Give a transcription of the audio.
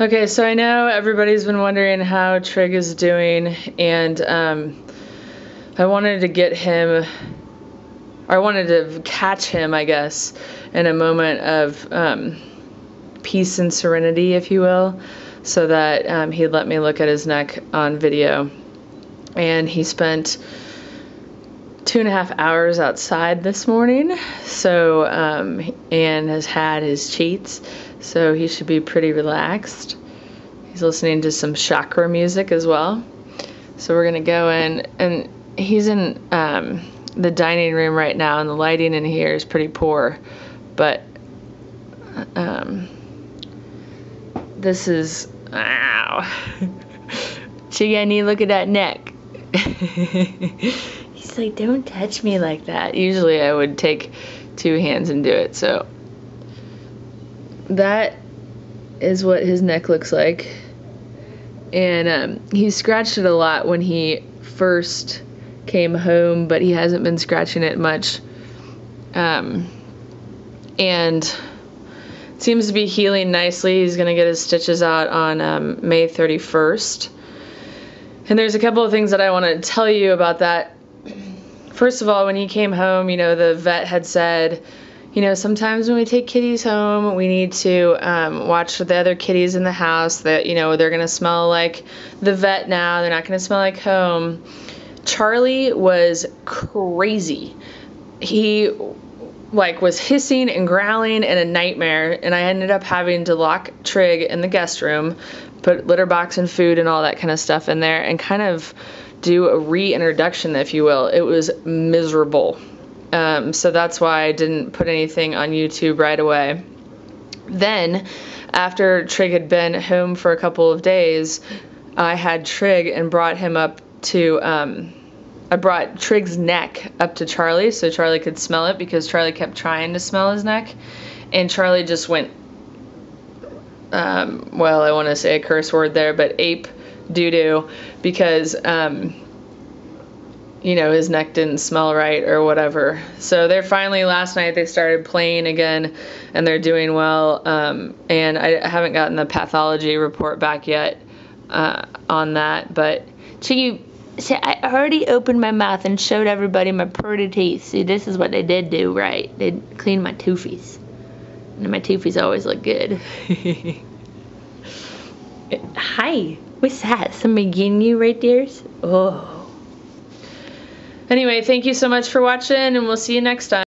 Okay, so I know everybody's been wondering how Trigg is doing, and um, I wanted to get him, I wanted to catch him, I guess, in a moment of um, peace and serenity, if you will, so that um, he'd let me look at his neck on video. And he spent two and a half hours outside this morning, so um, and has had his cheats, so he should be pretty relaxed. He's listening to some chakra music as well. So we're gonna go in, and he's in um, the dining room right now, and the lighting in here is pretty poor, but um, this is ow. Chigani, look at that neck. He's like, don't touch me like that. Usually I would take two hands and do it. So that is what his neck looks like. And um, he scratched it a lot when he first came home, but he hasn't been scratching it much. Um, and seems to be healing nicely. He's going to get his stitches out on um, May 31st. And there's a couple of things that I want to tell you about that first of all, when he came home, you know, the vet had said, you know, sometimes when we take kitties home, we need to um, watch the other kitties in the house that, you know, they're going to smell like the vet now. They're not going to smell like home. Charlie was crazy. He like was hissing and growling in a nightmare and I ended up having to lock Trigg in the guest room, put litter box and food and all that kind of stuff in there and kind of do a reintroduction, if you will. It was miserable. Um, so that's why I didn't put anything on YouTube right away. Then, after Trigg had been home for a couple of days, I had Trigg and brought him up to. Um, I brought Trigg's neck up to Charlie so Charlie could smell it because Charlie kept trying to smell his neck, and Charlie just went. Um, well, I want to say a curse word there, but ape doo doo because um, you know his neck didn't smell right or whatever. So they're finally last night they started playing again and they're doing well. Um, and I haven't gotten the pathology report back yet uh, on that, but Chiggy. See, I already opened my mouth and showed everybody my pretty teeth. See, this is what they did do right. They cleaned my toofies. And my toofies always look good. Hi. What's that? Some you right there? Oh. Anyway, thank you so much for watching, and we'll see you next time.